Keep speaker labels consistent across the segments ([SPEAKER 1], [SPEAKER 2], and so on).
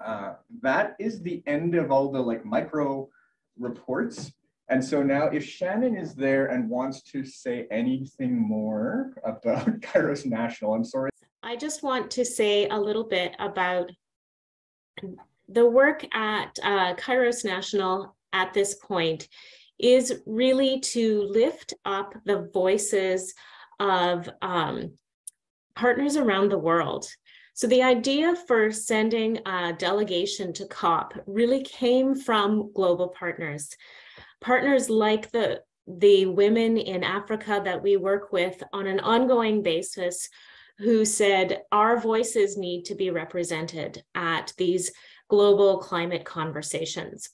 [SPEAKER 1] uh, that is the end of all the like micro reports. And so now if Shannon is there and wants to say anything more about Kairos National, I'm sorry.
[SPEAKER 2] I just want to say a little bit about the work at uh, Kairos National at this point is really to lift up the voices of um, partners around the world. So the idea for sending a delegation to COP really came from global partners. Partners like the, the women in Africa that we work with on an ongoing basis who said our voices need to be represented at these global climate conversations.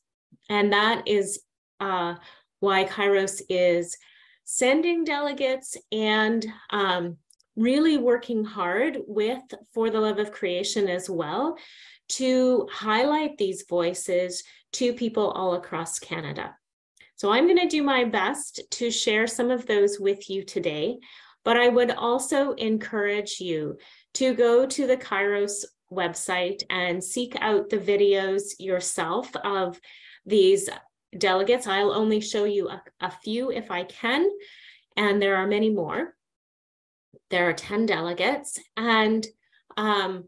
[SPEAKER 2] And that is uh, why Kairos is sending delegates and um, really working hard with For the Love of Creation as well to highlight these voices to people all across Canada. So I'm going to do my best to share some of those with you today, but I would also encourage you to go to the Kairos website and seek out the videos yourself of these delegates. I'll only show you a, a few if I can, and there are many more. There are 10 delegates, and um,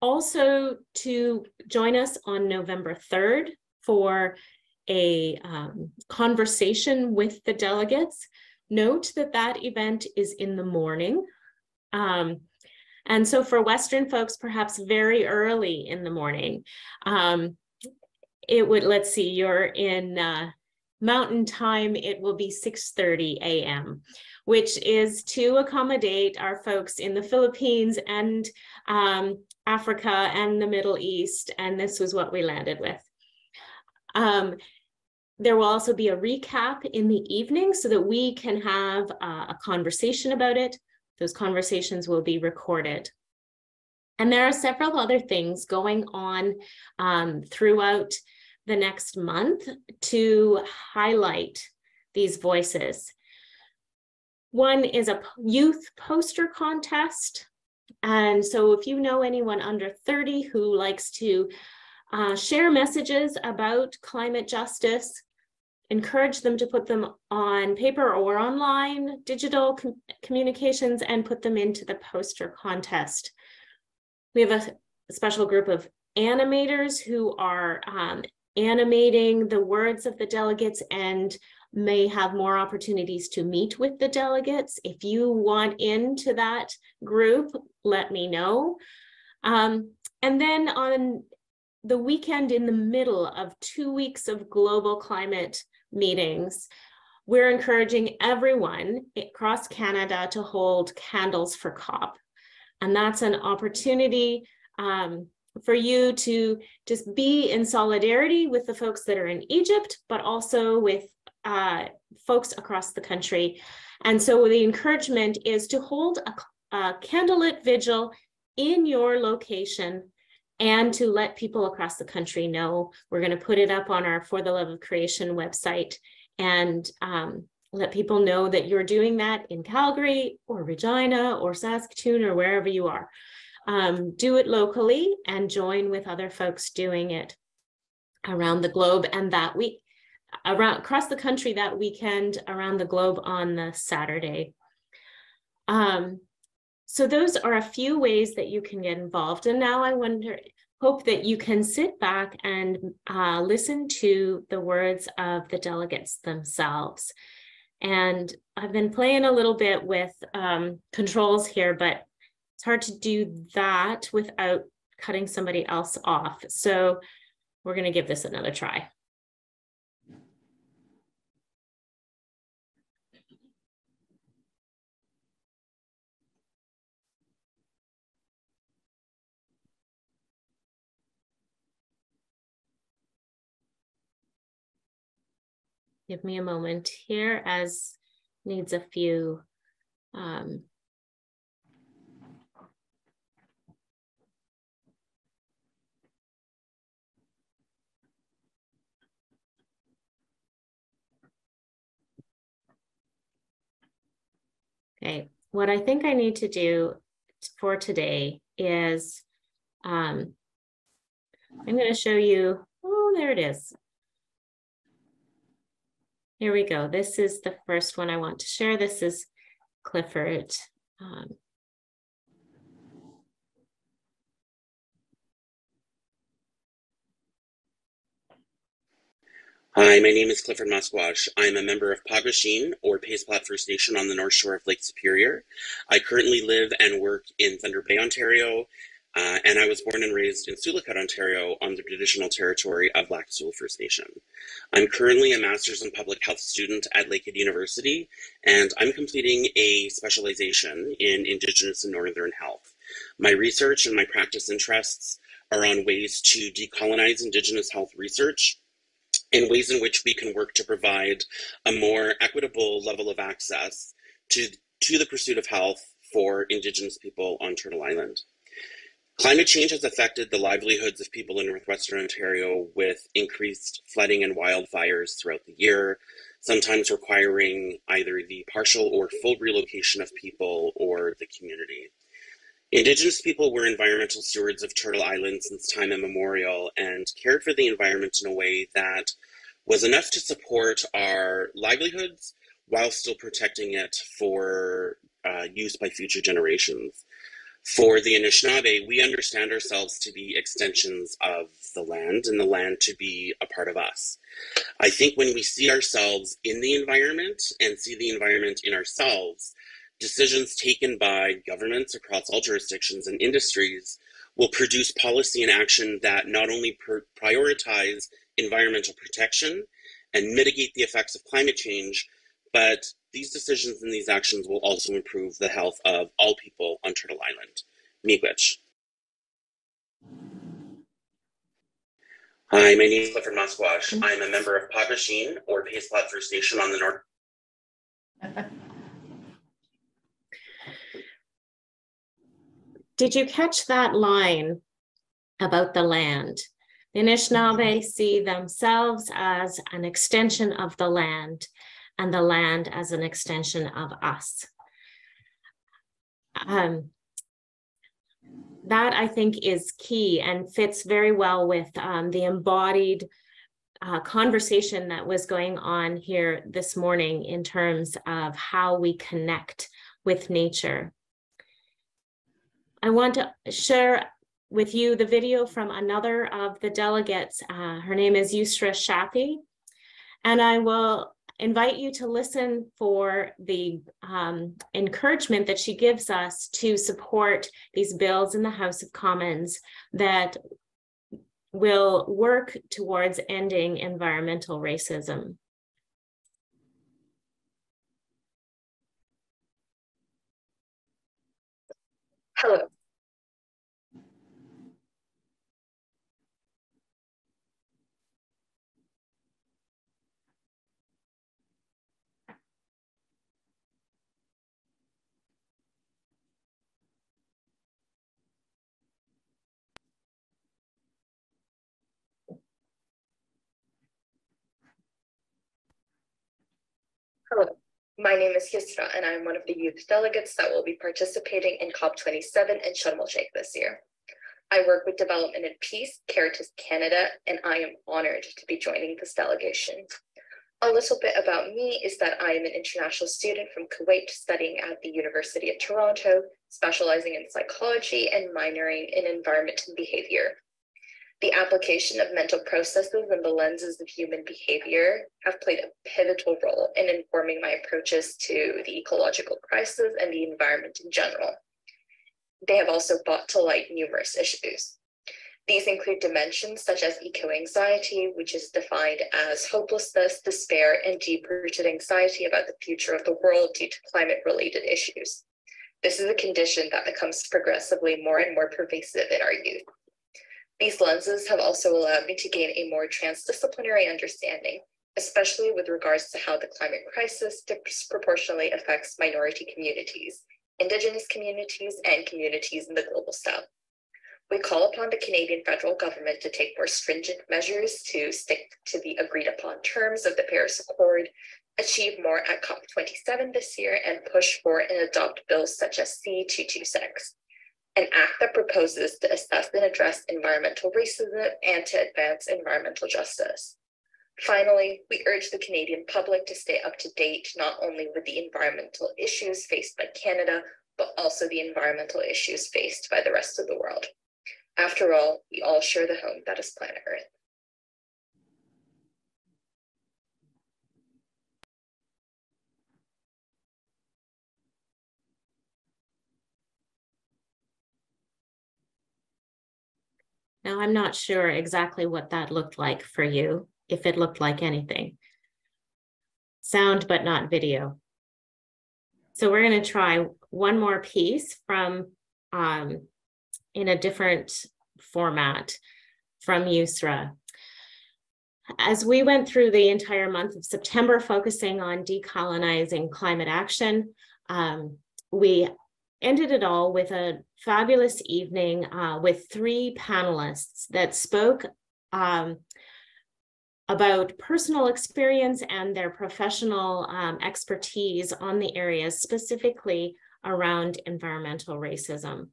[SPEAKER 2] also to join us on November 3rd for a um, conversation with the delegates. Note that that event is in the morning. Um, and so for Western folks, perhaps very early in the morning. Um, it would, let's see, you're in uh, mountain time, it will be 6.30 a.m., which is to accommodate our folks in the Philippines and um, Africa and the Middle East. And this was what we landed with. Um, there will also be a recap in the evening so that we can have uh, a conversation about it. Those conversations will be recorded. And there are several other things going on um, throughout the next month to highlight these voices. One is a youth poster contest. And so if you know anyone under 30 who likes to uh, share messages about climate justice, encourage them to put them on paper or online digital com communications and put them into the poster contest. We have a special group of animators who are um, animating the words of the delegates and may have more opportunities to meet with the delegates. If you want into that group, let me know. Um, and then on the weekend in the middle of two weeks of global climate meetings, we're encouraging everyone across Canada to hold candles for COP. And that's an opportunity um, for you to just be in solidarity with the folks that are in Egypt, but also with uh, folks across the country. And so the encouragement is to hold a, a candlelit vigil in your location and to let people across the country know. We're going to put it up on our For the Love of Creation website and um, let people know that you're doing that in Calgary or Regina or Saskatoon or wherever you are. Um, do it locally and join with other folks doing it around the globe and that week around across the country that weekend around the globe on the Saturday. Um, so those are a few ways that you can get involved. And now I wonder, hope that you can sit back and uh, listen to the words of the delegates themselves. And I've been playing a little bit with um, controls here, but it's hard to do that without cutting somebody else off. So we're going to give this another try. Give me a moment here as needs a few um, Okay, what I think I need to do for today is um, I'm going to show you, oh, there it is. Here we go. This is the first one I want to share. This is Clifford. Um,
[SPEAKER 3] Hi, my name is Clifford Masquash. I'm a member of Pagwasheen, or Pays Plat First Nation on the North Shore of Lake Superior. I currently live and work in Thunder Bay, Ontario, uh, and I was born and raised in Sioux Lookout, Ontario on the traditional territory of Lac Seul First Nation. I'm currently a Master's in Public Health student at Lakehead University, and I'm completing a specialization in Indigenous and Northern Health. My research and my practice interests are on ways to decolonize Indigenous health research and ways in which we can work to provide a more equitable level of access to, to the pursuit of health for Indigenous people on Turtle Island. Climate change has affected the livelihoods of people in Northwestern Ontario with increased flooding and wildfires throughout the year, sometimes requiring either the partial or full relocation of people or the community. Indigenous people were environmental stewards of Turtle Island since time immemorial and cared for the environment in a way that was enough to support our livelihoods while still protecting it for uh, use by future generations. For the Anishinaabe, we understand ourselves to be extensions of the land and the land to be a part of us. I think when we see ourselves in the environment and see the environment in ourselves, decisions taken by governments across all jurisdictions and industries will produce policy and action that not only prioritize environmental protection and mitigate the effects of climate change, but these decisions and these actions will also improve the health of all people on Turtle Island. Miigwech. Hi, my name is Clifford Masquash. I'm a member of Pagwasheen, or Pays Plat First Nation on the North.
[SPEAKER 2] Did you catch that line about the land? The Anishinaabe see themselves as an extension of the land and the land as an extension of us. Um, that I think is key and fits very well with um, the embodied uh, conversation that was going on here this morning in terms of how we connect with nature. I want to share with you the video from another of the delegates. Uh, her name is Yusra Shafi, and I will invite you to listen for the um, encouragement that she gives us to support these bills in the House of Commons that will work towards ending environmental racism.
[SPEAKER 4] Hello, Hello, my name is Yusra, and I'm one of the youth delegates that will be participating in COP27 in Sharm el Sheikh this year. I work with Development and Peace, Caritas Canada, and I am honored to be joining this delegation. A little bit about me is that I am an international student from Kuwait studying at the University of Toronto, specializing in psychology and minoring in environment and behavior. The application of mental processes and the lenses of human behavior have played a pivotal role in informing my approaches to the ecological crisis and the environment in general. They have also brought to light numerous issues. These include dimensions such as eco anxiety, which is defined as hopelessness, despair, and deep rooted anxiety about the future of the world due to climate related issues. This is a condition that becomes progressively more and more pervasive in our youth. These lenses have also allowed me to gain a more transdisciplinary understanding, especially with regards to how the climate crisis disproportionately affects minority communities, Indigenous communities, and communities in the global south. We call upon the Canadian federal government to take more stringent measures to stick to the agreed upon terms of the Paris Accord, achieve more at COP27 this year, and push for and adopt bills such as C226. An act that proposes to assess and address environmental racism and to advance environmental justice. Finally, we urge the Canadian public to stay up to date not only with the environmental issues faced by Canada, but also the environmental issues faced by the rest of the world. After all, we all share the home that is planet Earth.
[SPEAKER 2] Now, I'm not sure exactly what that looked like for you, if it looked like anything. Sound, but not video. So we're going to try one more piece from um, in a different format from Yusra. As we went through the entire month of September, focusing on decolonizing climate action, um, we ended it all with a fabulous evening uh, with three panelists that spoke um, about personal experience and their professional um, expertise on the areas specifically around environmental racism.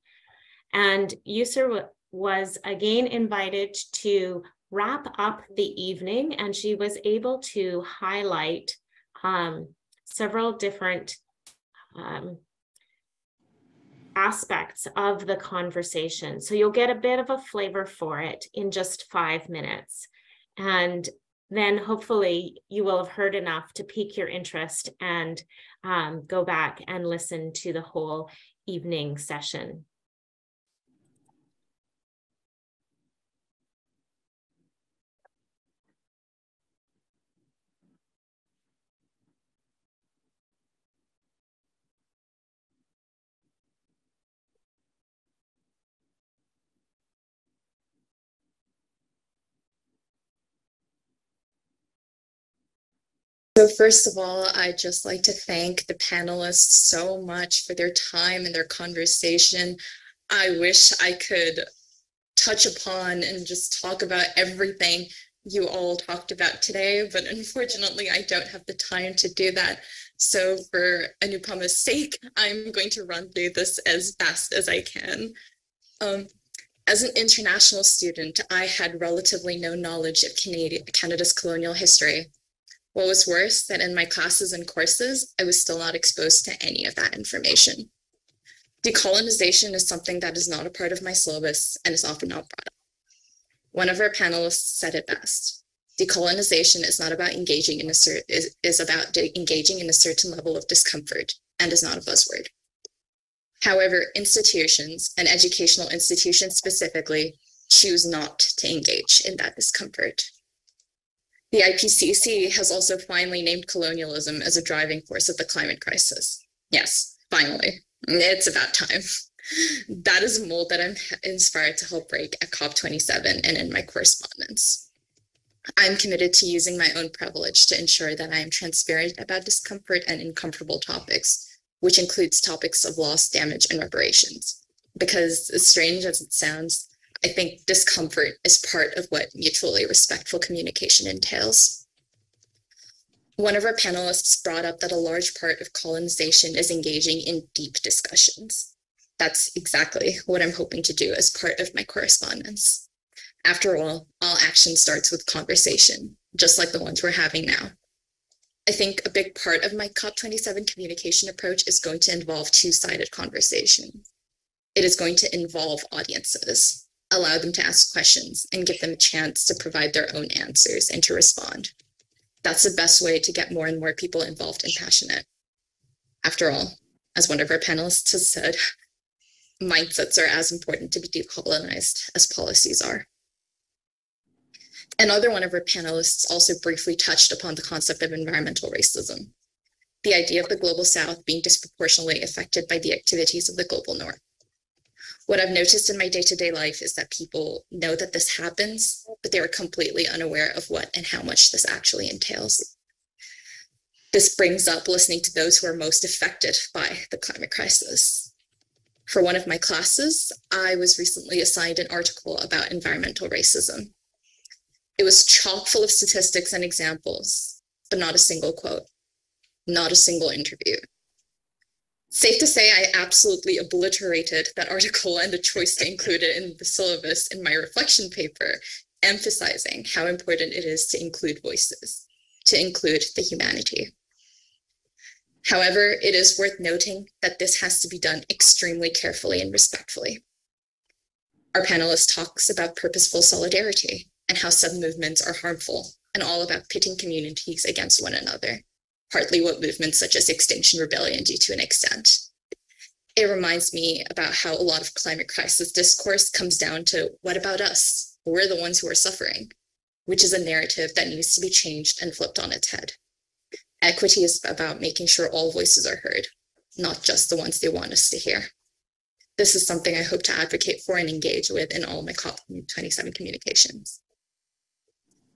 [SPEAKER 2] And Yusra was again invited to wrap up the evening, and she was able to highlight um, several different um, aspects of the conversation. So you'll get a bit of a flavor for it in just five minutes. And then hopefully you will have heard enough to pique your interest and um, go back and listen to the whole evening session.
[SPEAKER 5] So first of all, I'd just like to thank the panelists so much for their time and their conversation. I wish I could touch upon and just talk about everything you all talked about today, but unfortunately I don't have the time to do that. So for Anupama's sake, I'm going to run through this as fast as I can. Um, as an international student, I had relatively no knowledge of Canada, Canada's colonial history. What was worse, that in my classes and courses, I was still not exposed to any of that information. Decolonization is something that is not a part of my syllabus and is often not brought up. One of our panelists said it best. Decolonization is not about engaging in a cer- is, is about de- engaging in a certain level of discomfort and is not a buzzword. However, institutions and educational institutions specifically choose not to engage in that discomfort. The IPCC has also finally named colonialism as a driving force of the climate crisis. Yes, finally. It's about time. That is a mold that I'm inspired to help break at COP27 and in my correspondence. I'm committed to using my own privilege to ensure that I am transparent about discomfort and uncomfortable topics, which includes topics of loss, damage, and reparations. Because as strange as it sounds, I think discomfort is part of what mutually respectful communication entails. One of our panelists brought up that a large part of colonization is engaging in deep discussions. That's exactly what I'm hoping to do as part of my correspondence. After all, all action starts with conversation, just like the ones we're having now. I think a big part of my COP27 communication approach is going to involve two sided conversation. It is going to involve audiences allow them to ask questions and give them a chance to provide their own answers and to respond. That's the best way to get more and more people involved and passionate. After all, as one of our panelists has said, mindsets are as important to be decolonized as policies are. Another one of our panelists also briefly touched upon the concept of environmental racism, the idea of the global south being disproportionately affected by the activities of the global north what I've noticed in my day to day life is that people know that this happens, but they are completely unaware of what and how much this actually entails. This brings up listening to those who are most affected by the climate crisis. For one of my classes, I was recently assigned an article about environmental racism. It was chock full of statistics and examples, but not a single quote, not a single interview. Safe to say, I absolutely obliterated that article and the choice to include it in the syllabus in my reflection paper, emphasizing how important it is to include voices, to include the humanity. However, it is worth noting that this has to be done extremely carefully and respectfully. Our panelist talks about purposeful solidarity and how sub-movements are harmful and all about pitting communities against one another partly what movements such as Extinction Rebellion do to an extent. It reminds me about how a lot of climate crisis discourse comes down to what about us? We're the ones who are suffering, which is a narrative that needs to be changed and flipped on its head. Equity is about making sure all voices are heard, not just the ones they want us to hear. This is something I hope to advocate for and engage with in all my COP27 communications.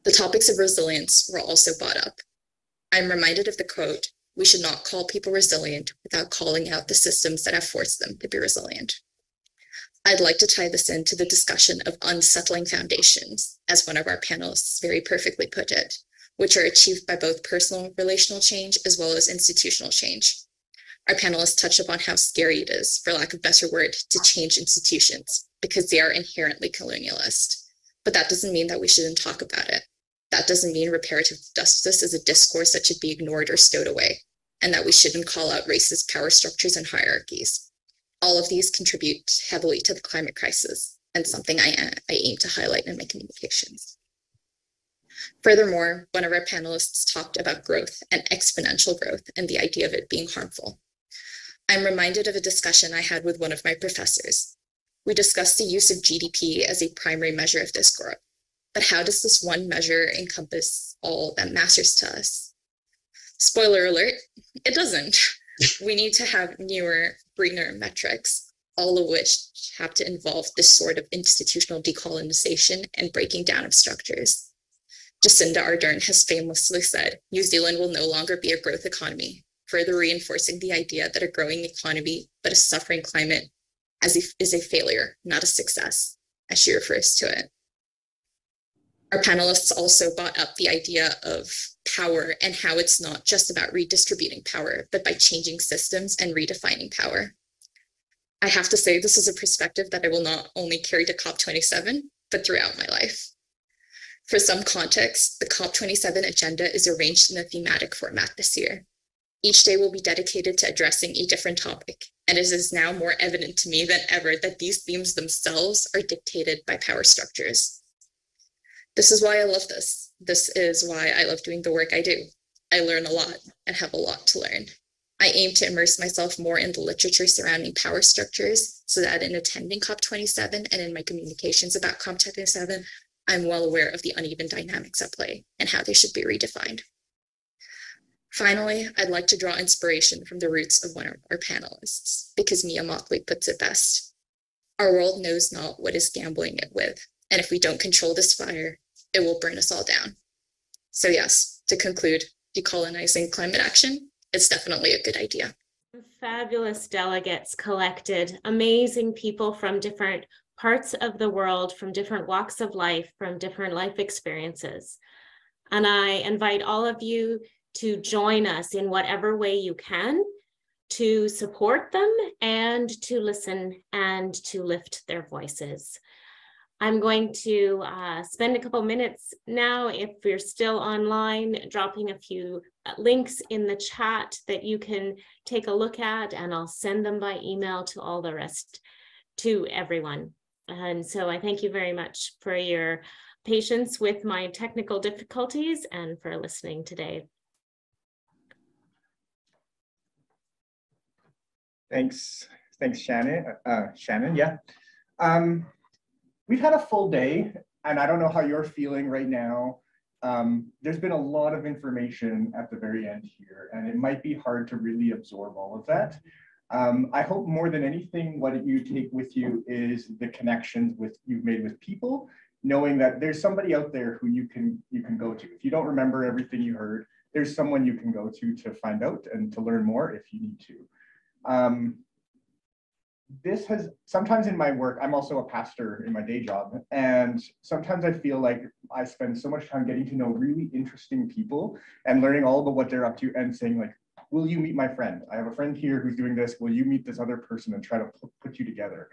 [SPEAKER 5] The topics of resilience were also brought up, I'm reminded of the quote, we should not call people resilient without calling out the systems that have forced them to be resilient. I'd like to tie this into the discussion of unsettling foundations, as one of our panelists very perfectly put it, which are achieved by both personal relational change as well as institutional change. Our panelists touched upon how scary it is, for lack of better word, to change institutions because they are inherently colonialist. But that doesn't mean that we shouldn't talk about it. That doesn't mean reparative justice is a discourse that should be ignored or stowed away, and that we shouldn't call out racist power structures and hierarchies. All of these contribute heavily to the climate crisis, and something I, I aim to highlight in my communications. Furthermore, one of our panelists talked about growth and exponential growth and the idea of it being harmful. I'm reminded of a discussion I had with one of my professors. We discussed the use of GDP as a primary measure of this growth. But how does this one measure encompass all that matters to us? Spoiler alert, it doesn't. we need to have newer, greener metrics, all of which have to involve this sort of institutional decolonization and breaking down of structures. Jacinda Ardern has famously said New Zealand will no longer be a growth economy, further reinforcing the idea that a growing economy but a suffering climate as a, is a failure, not a success, as she refers to it. Our panelists also brought up the idea of power and how it's not just about redistributing power, but by changing systems and redefining power. I have to say, this is a perspective that I will not only carry to COP27, but throughout my life. For some context, the COP27 agenda is arranged in a thematic format this year. Each day will be dedicated to addressing a different topic, and it is now more evident to me than ever that these themes themselves are dictated by power structures. This is why I love this. This is why I love doing the work I do. I learn a lot and have a lot to learn. I aim to immerse myself more in the literature surrounding power structures so that in attending COP27 and in my communications about COP27, I'm well aware of the uneven dynamics at play and how they should be redefined. Finally, I'd like to draw inspiration from the roots of one of our panelists, because Mia Mottley puts it best. Our world knows not what is gambling it with, and if we don't control this fire, it will burn us all down. So yes, to conclude, decolonizing climate action is definitely a good idea.
[SPEAKER 2] Fabulous delegates collected, amazing people from different parts of the world, from different walks of life, from different life experiences. And I invite all of you to join us in whatever way you can to support them and to listen and to lift their voices. I'm going to uh, spend a couple minutes now, if you're still online, dropping a few uh, links in the chat that you can take a look at, and I'll send them by email to all the rest, to everyone. And so I thank you very much for your patience with my technical difficulties and for listening today.
[SPEAKER 1] Thanks, thanks, Shannon. Uh, Shannon, yeah. Um, we've had a full day, and I don't know how you're feeling right now. Um, there's been a lot of information at the very end here, and it might be hard to really absorb all of that. Um, I hope more than anything, what you take with you is the connections with you've made with people, knowing that there's somebody out there who you can you can go to. If you don't remember everything you heard, there's someone you can go to to find out and to learn more if you need to. Um, this has sometimes in my work, I'm also a pastor in my day job. And sometimes I feel like I spend so much time getting to know really interesting people and learning all about what they're up to and saying, like, will you meet my friend? I have a friend here who's doing this. Will you meet this other person and try to put you together?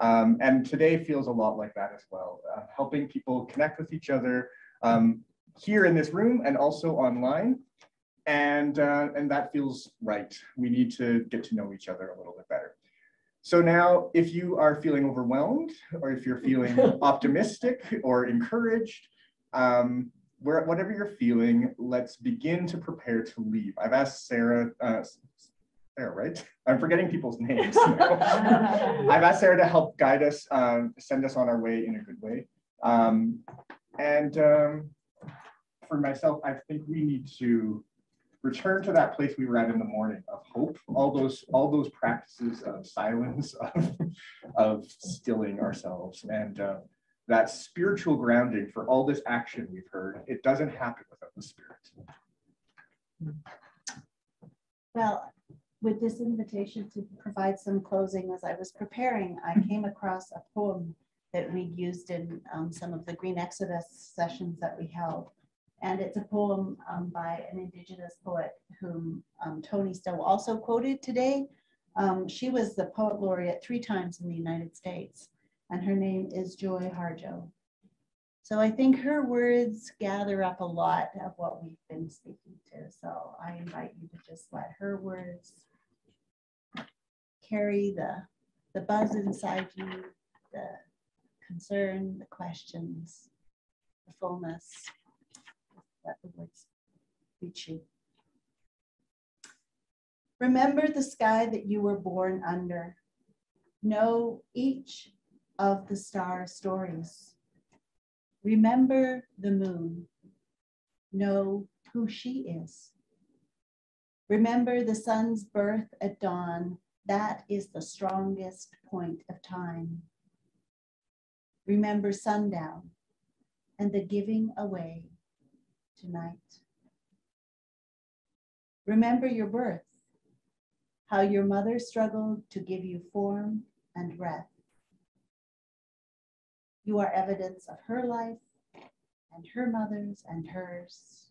[SPEAKER 1] Um, and today feels a lot like that as well, uh, helping people connect with each other um, here in this room and also online. And, uh, and that feels right. We need to get to know each other a little bit better. So now if you are feeling overwhelmed or if you're feeling optimistic or encouraged, um, where, whatever you're feeling, let's begin to prepare to leave. I've asked Sarah, uh, Sarah, right? I'm forgetting people's names. I've asked Sarah to help guide us, um, send us on our way in a good way. Um, and um, for myself, I think we need to return to that place we were at in the morning of hope, all those, all those practices of silence, of, of stilling ourselves. And uh, that spiritual grounding for all this action we've heard, it doesn't happen without the spirit.
[SPEAKER 6] Well, with this invitation to provide some closing, as I was preparing, I came across a poem that we'd used in um, some of the Green Exodus sessions that we held. And it's a poem um, by an Indigenous poet whom um, Tony Stowe also quoted today. Um, she was the poet laureate three times in the United States and her name is Joy Harjo. So I think her words gather up a lot of what we've been speaking to. So I invite you to just let her words carry the, the buzz inside you, the concern, the questions, the fullness. Let the words reach you. Remember the sky that you were born under. Know each of the star stories. Remember the moon. Know who she is. Remember the sun's birth at dawn. That is the strongest point of time. Remember sundown and the giving away tonight. Remember your birth, how your mother struggled to give you form and breath. You are evidence of her life and her mother's and hers.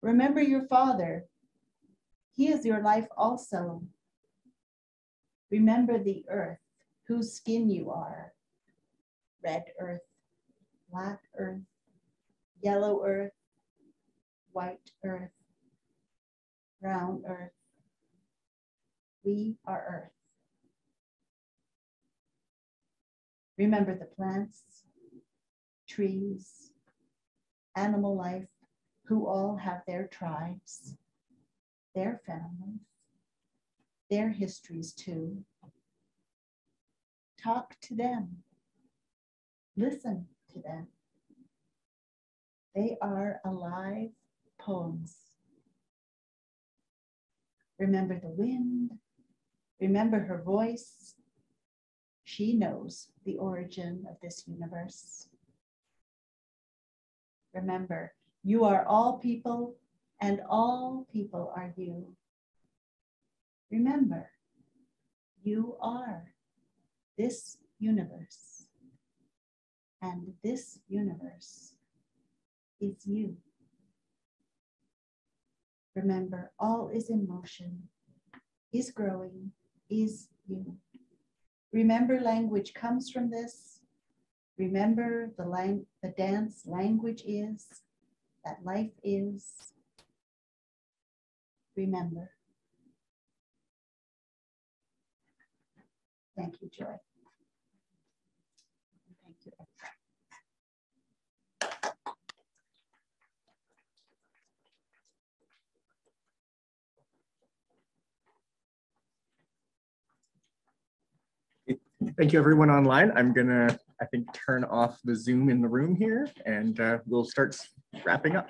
[SPEAKER 6] Remember your father. He is your life also. Remember the earth, whose skin you are. Red earth, black earth, yellow earth, white earth, brown earth. We are earth. Remember the plants, trees, animal life, who all have their tribes, their families, their histories too. Talk to them. Listen to them. They are alive poems. Remember the wind. Remember her voice. She knows the origin of this universe. Remember, you are all people, and all people are you. Remember, you are this universe, and this universe is you. Remember, all is in motion, is growing, is you. Remember language comes from this. Remember the, lang the dance language is, that life is. Remember. Thank you, Joy. Thank you.
[SPEAKER 1] Thank you everyone online. I'm gonna, I think, turn off the Zoom in the room here and uh, we'll start wrapping up.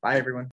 [SPEAKER 1] Bye everyone.